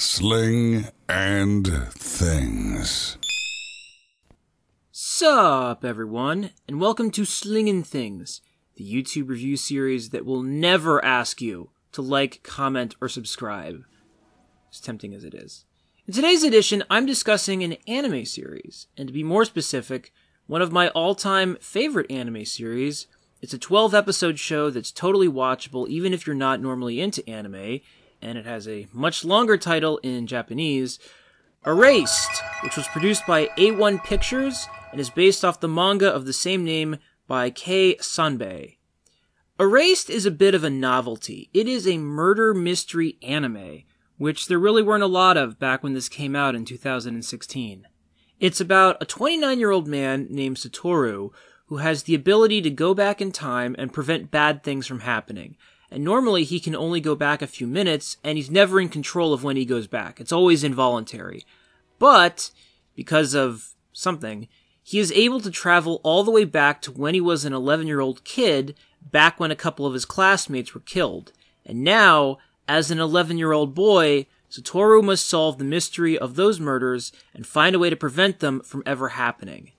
Sling and Things. Sup, everyone, and welcome to Sling and Things, the YouTube review series that will never ask you to like, comment, or subscribe. As tempting as it is. In today's edition, I'm discussing an anime series, and to be more specific, one of my all-time favorite anime series. It's a 12 episode show that's totally watchable even if you're not normally into anime, and it has a much longer title in Japanese, Erased, which was produced by A1 Pictures and is based off the manga of the same name by Kei Sanbe. Erased is a bit of a novelty. It is a murder mystery anime, which there really weren't a lot of back when this came out in 2016. It's about a 29 year old man named Satoru who has the ability to go back in time and prevent bad things from happening. And normally he can only go back a few minutes, and he's never in control of when he goes back. It's always involuntary. But, because of something, he is able to travel all the way back to when he was an 11 year old kid, back when a couple of his classmates were killed. And now, as an 11 year old boy, Satoru must solve the mystery of those murders and find a way to prevent them from ever happening.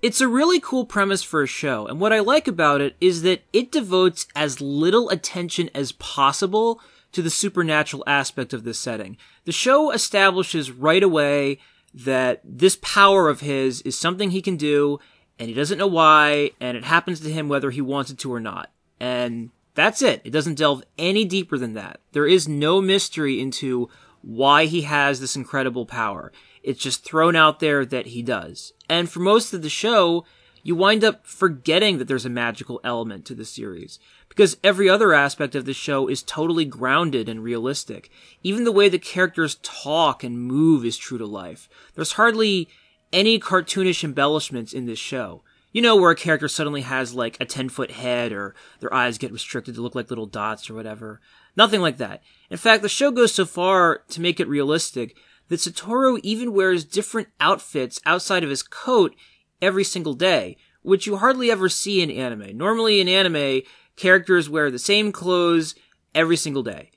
It's a really cool premise for a show, and what I like about it is that it devotes as little attention as possible to the supernatural aspect of this setting. The show establishes right away that this power of his is something he can do, and he doesn't know why, and it happens to him whether he wants it to or not. And that's it. It doesn't delve any deeper than that. There is no mystery into why he has this incredible power. It's just thrown out there that he does. And for most of the show, you wind up forgetting that there's a magical element to the series. Because every other aspect of the show is totally grounded and realistic. Even the way the characters talk and move is true to life. There's hardly any cartoonish embellishments in this show. You know, where a character suddenly has like a 10 foot head or their eyes get restricted to look like little dots or whatever. Nothing like that. In fact, the show goes so far to make it realistic that Satoru even wears different outfits outside of his coat every single day, which you hardly ever see in anime. Normally in anime, characters wear the same clothes every single day.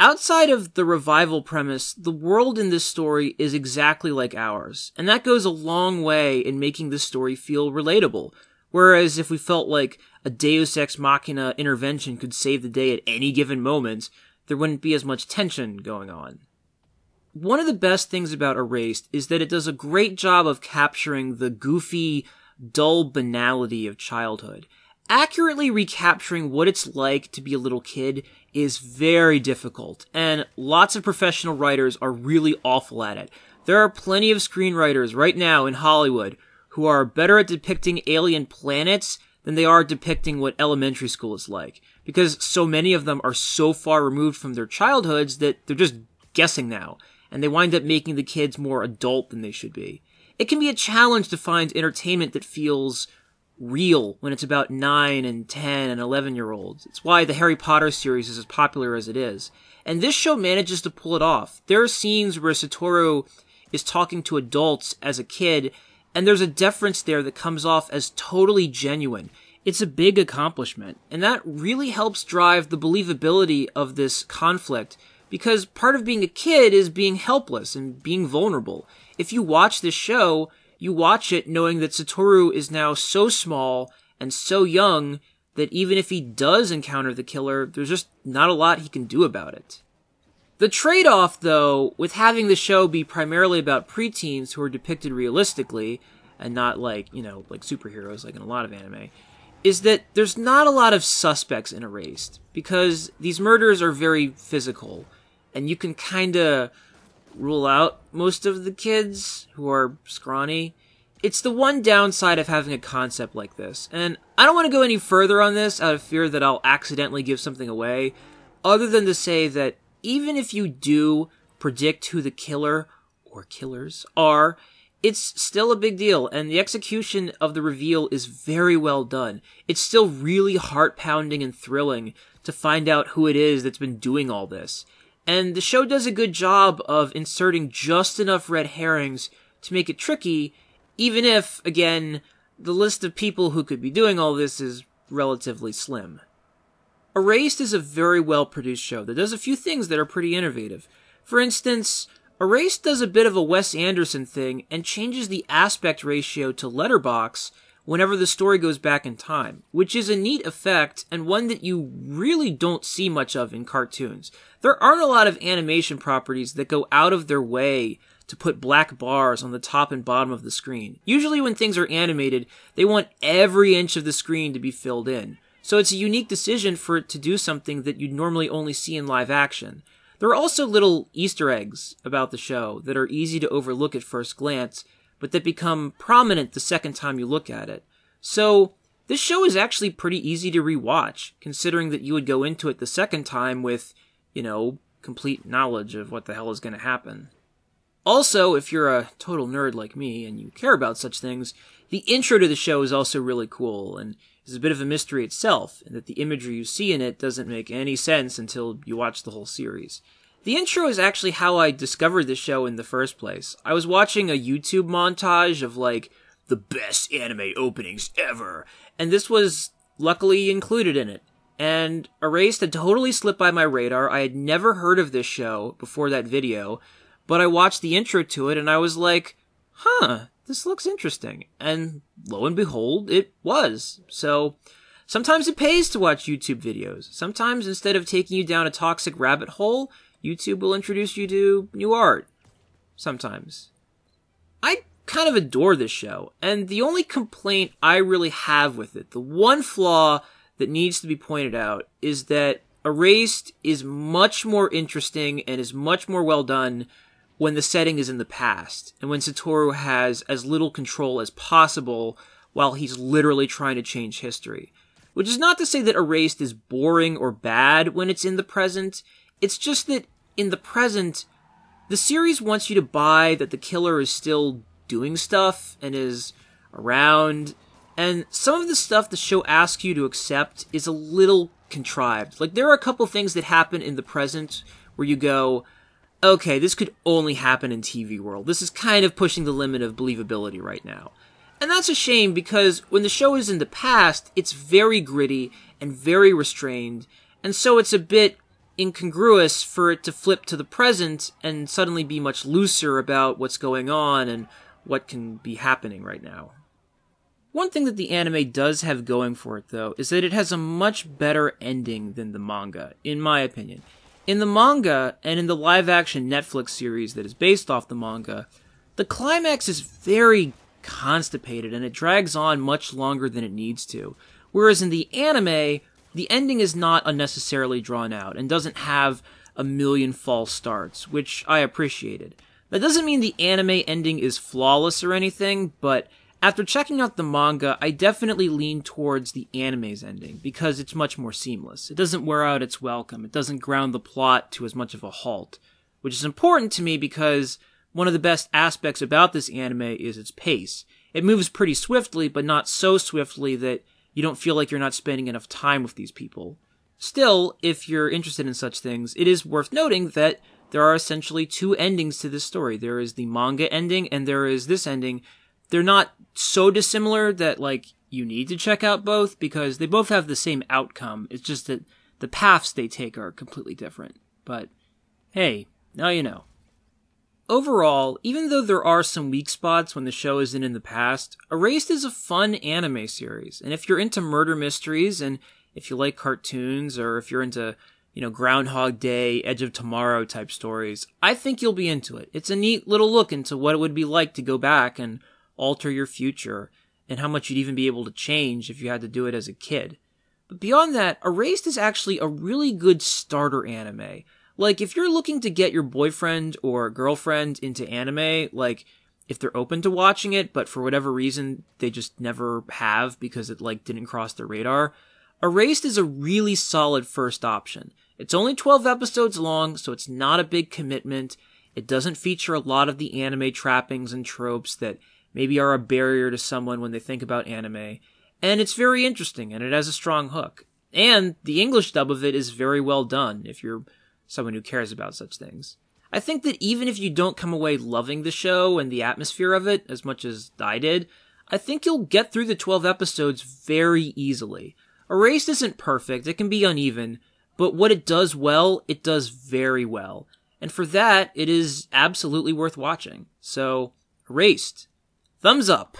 Outside of the revival premise, the world in this story is exactly like ours, and that goes a long way in making this story feel relatable. Whereas if we felt like a Deus Ex Machina intervention could save the day at any given moment, there wouldn't be as much tension going on. One of the best things about Erased is that it does a great job of capturing the goofy, dull banality of childhood. Accurately recapturing what it's like to be a little kid is very difficult, and lots of professional writers are really awful at it. There are plenty of screenwriters right now in Hollywood who are better at depicting alien planets than they are depicting what elementary school is like. Because so many of them are so far removed from their childhoods that they're just guessing now and they wind up making the kids more adult than they should be. It can be a challenge to find entertainment that feels real when it's about 9 and 10 and 11 year olds. It's why the Harry Potter series is as popular as it is. And this show manages to pull it off. There are scenes where Satoru is talking to adults as a kid, and there's a deference there that comes off as totally genuine. It's a big accomplishment, and that really helps drive the believability of this conflict because part of being a kid is being helpless and being vulnerable. If you watch this show, you watch it knowing that Satoru is now so small and so young that even if he does encounter the killer, there's just not a lot he can do about it. The trade off, though, with having the show be primarily about preteens who are depicted realistically, and not like, you know, like superheroes like in a lot of anime, is that there's not a lot of suspects in Erased, because these murders are very physical and you can kind of rule out most of the kids who are scrawny. It's the one downside of having a concept like this. And I don't want to go any further on this out of fear that I'll accidentally give something away, other than to say that even if you do predict who the killer or killers are, it's still a big deal, and the execution of the reveal is very well done. It's still really heart pounding and thrilling to find out who it is that's been doing all this. And the show does a good job of inserting just enough red herrings to make it tricky, even if, again, the list of people who could be doing all this is relatively slim. Erased is a very well produced show that does a few things that are pretty innovative. For instance, Erased does a bit of a Wes Anderson thing and changes the aspect ratio to letterbox whenever the story goes back in time, which is a neat effect and one that you really don't see much of in cartoons. There aren't a lot of animation properties that go out of their way to put black bars on the top and bottom of the screen. Usually when things are animated, they want every inch of the screen to be filled in. So it's a unique decision for it to do something that you'd normally only see in live action. There are also little Easter eggs about the show that are easy to overlook at first glance, but that become prominent the second time you look at it. So, this show is actually pretty easy to rewatch, considering that you would go into it the second time with, you know, complete knowledge of what the hell is going to happen. Also, if you're a total nerd like me and you care about such things, the intro to the show is also really cool and is a bit of a mystery itself, in that the imagery you see in it doesn't make any sense until you watch the whole series. The intro is actually how I discovered the show in the first place. I was watching a YouTube montage of like the best anime openings ever, and this was luckily included in it. And Erased had totally slipped by my radar. I had never heard of this show before that video, but I watched the intro to it and I was like, huh, this looks interesting. And lo and behold, it was. So, sometimes it pays to watch YouTube videos. Sometimes instead of taking you down a toxic rabbit hole, YouTube will introduce you to new art. Sometimes. I kind of adore this show, and the only complaint I really have with it, the one flaw that needs to be pointed out, is that Erased is much more interesting and is much more well done when the setting is in the past, and when Satoru has as little control as possible while he's literally trying to change history. Which is not to say that Erased is boring or bad when it's in the present, it's just that in the present, the series wants you to buy that the killer is still doing stuff and is around, and some of the stuff the show asks you to accept is a little contrived. Like, there are a couple things that happen in the present where you go, okay, this could only happen in TV world. This is kind of pushing the limit of believability right now. And that's a shame because when the show is in the past, it's very gritty and very restrained, and so it's a bit incongruous for it to flip to the present and suddenly be much looser about what's going on and what can be happening right now. One thing that the anime does have going for it, though, is that it has a much better ending than the manga, in my opinion. In the manga, and in the live action Netflix series that is based off the manga, the climax is very constipated and it drags on much longer than it needs to. Whereas in the anime, the ending is not unnecessarily drawn out and doesn't have a million false starts, which I appreciated. That doesn't mean the anime ending is flawless or anything, but after checking out the manga, I definitely lean towards the anime's ending because it's much more seamless. It doesn't wear out its welcome. It doesn't ground the plot to as much of a halt, which is important to me because one of the best aspects about this anime is its pace. It moves pretty swiftly, but not so swiftly that you don't feel like you're not spending enough time with these people. Still, if you're interested in such things, it is worth noting that there are essentially two endings to this story. There is the manga ending and there is this ending. They're not so dissimilar that like you need to check out both because they both have the same outcome. It's just that the paths they take are completely different. But hey, now you know. Overall, even though there are some weak spots when the show isn't in the past, Erased is a fun anime series. And if you're into murder mysteries and if you like cartoons or if you're into, you know, Groundhog Day, Edge of Tomorrow type stories, I think you'll be into it. It's a neat little look into what it would be like to go back and alter your future and how much you'd even be able to change if you had to do it as a kid. But beyond that, Erased is actually a really good starter anime like, if you're looking to get your boyfriend or girlfriend into anime, like, if they're open to watching it, but for whatever reason they just never have because it, like, didn't cross their radar, Erased is a really solid first option. It's only 12 episodes long, so it's not a big commitment. It doesn't feature a lot of the anime trappings and tropes that maybe are a barrier to someone when they think about anime. And it's very interesting, and it has a strong hook. And the English dub of it is very well done if you're someone who cares about such things. I think that even if you don't come away loving the show and the atmosphere of it as much as I did, I think you'll get through the 12 episodes very easily. Erased isn't perfect, it can be uneven, but what it does well, it does very well. And for that, it is absolutely worth watching. So, Erased, thumbs up.